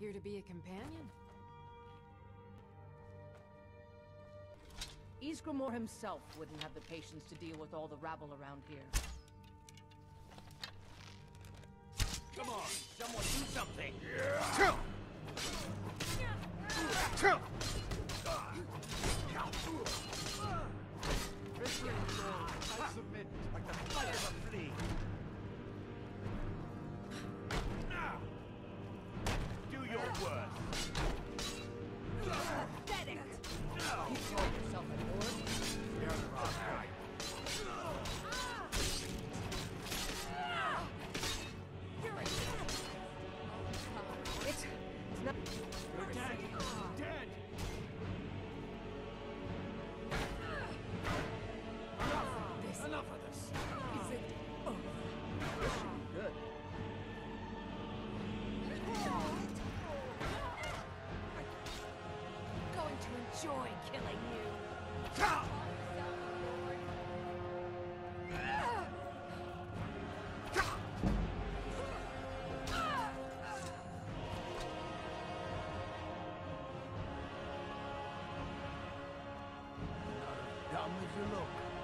Here to be a companion? Ysgramor himself wouldn't have the patience to deal with all the rabble around here. Come on, someone do something! I enjoy killing you. Dumb you look.